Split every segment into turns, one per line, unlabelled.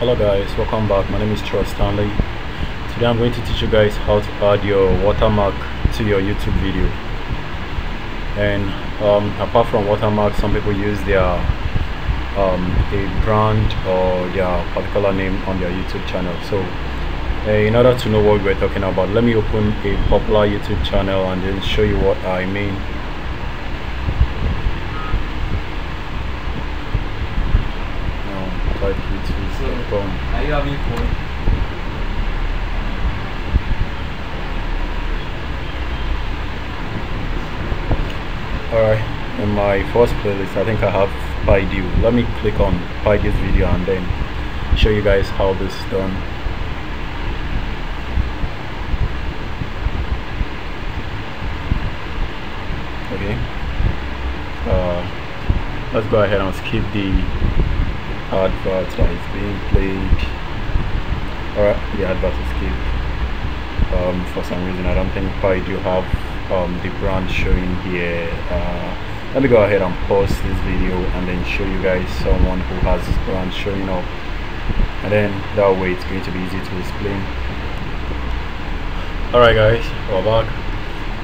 hello guys. Welcome back. My name is Troy Stanley. Today I'm going to teach you guys how to add your watermark to your YouTube video. And um, apart from watermark some people use their um, a brand or their particular name on their YouTube channel. So uh, in order to know what we're talking about let me open a popular YouTube channel and then show you what I mean. Type
youtube.com. Are you have your phone.
Alright, in my first playlist I think I have Baidu. Let me click on Baidu's video and then show you guys how this is done. Okay. Uh, let's go ahead and skip the advert that is being played alright the advert is skipped um, for some reason I don't think I do have um, the brand showing here. Uh, let me go ahead and pause this video and then show you guys someone who has this brand showing up. And then that way it's going to be easy to explain. Alright guys we're back.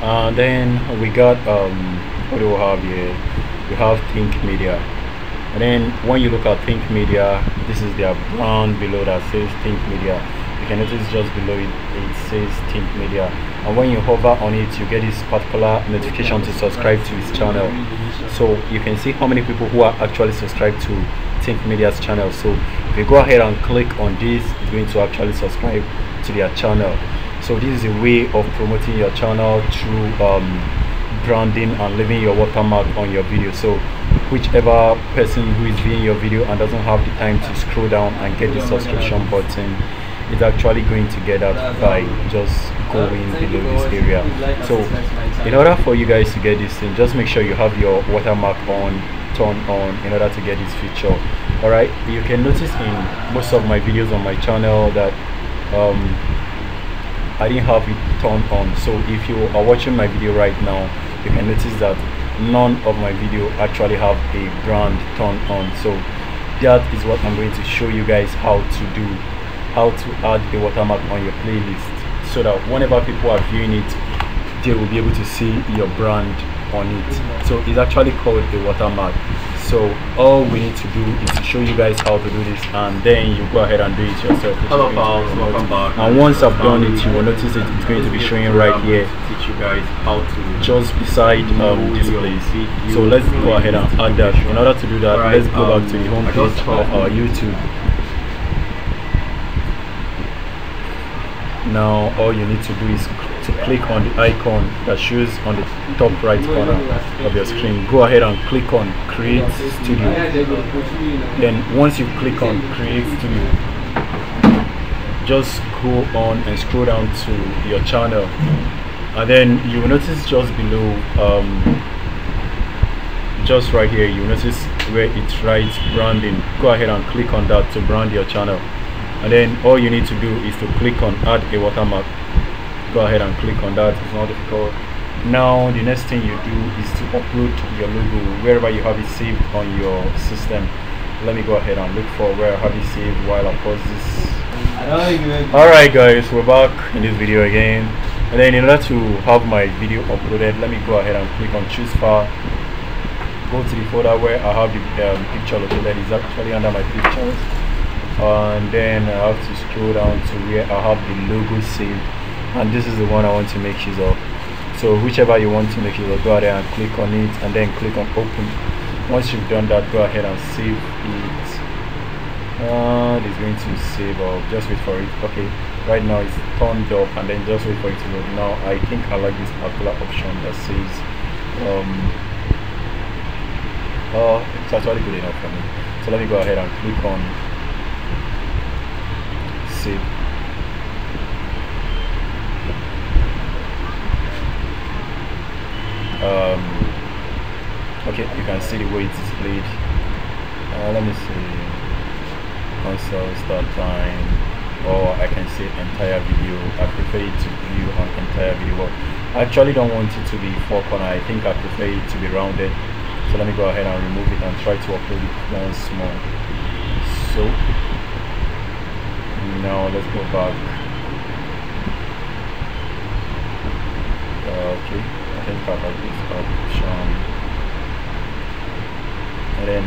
And then we got um, what do we have here? We have think media and then when you look at think media this is their brand below that says think media. You can notice just below it it says think media. And when you hover on it you get this particular notification to subscribe to his channel. So you can see how many people who are actually subscribed to think media's channel. So if you go ahead and click on this it's going to actually subscribe to their channel. So this is a way of promoting your channel through um, branding and leaving your watermark on your video. So whichever person who is viewing your video and doesn't have the time to scroll down and get the subscription button is actually going to get that by just going below this area. So in order for you guys to get this thing just make sure you have your watermark on turn on in order to get this feature. All right you can notice in most of my videos on my channel that um, I didn't have it turned on. So if you are watching my video right now you can notice that none of my video actually have a brand turned on. So that is what i'm going to show you guys how to do how to add a watermark on your playlist so that whenever people are viewing it they will be able to see your brand on it. So it's actually called a watermark so all we need to do is to show you guys how to do this and then you go ahead and do it yourself.
Hello pals welcome back
and once i've done it you will notice it, it's going to be showing right here.
teach you guys how to
just beside um, this place. so let's go ahead and add that. in order to do that right, let's go um, back to the home page of our youtube. Now all you need to do is to click on the icon that shows on the top right corner of your screen. Go ahead and click on Creator Studio. Then once you click on Creator Studio just go on and scroll down to your channel. And then you will notice just below um, just right here you notice where it writes branding. Go ahead and click on that to brand your channel. And then all you need to do is to click on add a watermark go ahead and click on that it's not difficult. Now the next thing you do is to upload your logo wherever you have it saved on your system. Let me go ahead and look for where I have it saved while I pause this. Alright guys we're back in this video again. And then in order to have my video uploaded let me go ahead and click on choose file. Go to the folder where I have the um, picture located. It's actually under my pictures. And then I have to scroll down to where I have the logo saved and this is the one I want to make use of. So whichever you want to make use of go ahead and click on it and then click on open. Once you've done that go ahead and save it. It's going to save up. Just wait for it. Okay right now it's turned up and then just wait for it to load. Now I think I like this particular option that says um oh it's actually good enough for me. So let me go ahead and click on save um, okay you can see the way it's displayed uh, let me see. Custom start time. Or I can see entire video. I prefer it to view on entire video. I actually don't want it to be four corner. I think I prefer it to be rounded. So let me go ahead and remove it and try to upload it once more. So now let's go back uh, I have this option and then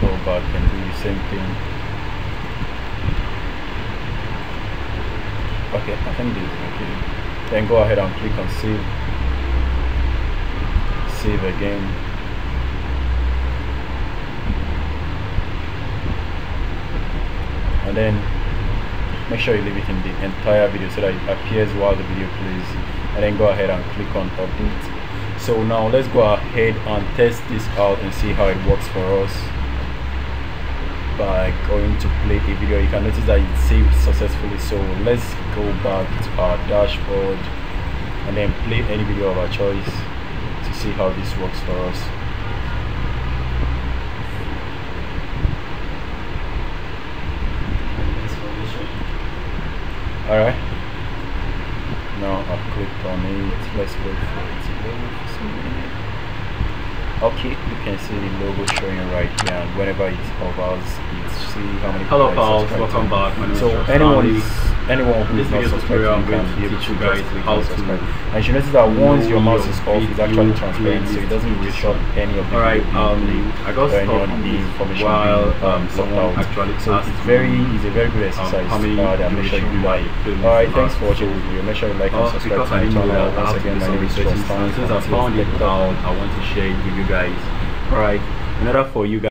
go back and do the same thing. Okay I think this is okay. Then go ahead and click on save. Save again. And then make sure you leave it in the entire video so that it appears while the video plays and then go ahead and click on update. So now let's go ahead and test this out and see how it works for us. By going to play a video you can notice that it saved successfully. So let's go back to our dashboard and then play any video of our choice to see how this works for us Alright. Now I've clicked on it. Let's wait for it to load for minute. Okay, you can see the logo showing right here and whenever it hovers, you see how many
Hello pals, welcome back. My name
So anyone is anyone who is not
video
subscribed to you
going
can be able
teach
to
you guys
just
how to
subscribe. And you notice that once your mouse is off, it's actually transparent, so it doesn't disrupt any of the
Alright, um, I got
played or any
stuck
of
on
the information
while
um,
um, someone actually
So it's very it's a very good exercise.
how many
uh, that make sure you do that. Alright, thanks for watching the video. Make sure you like and
Uh,
subscribe to
I
my channel. Once again, my name is Justin.
since I found it out, I want to share it with you guys. Alright, in order for you guys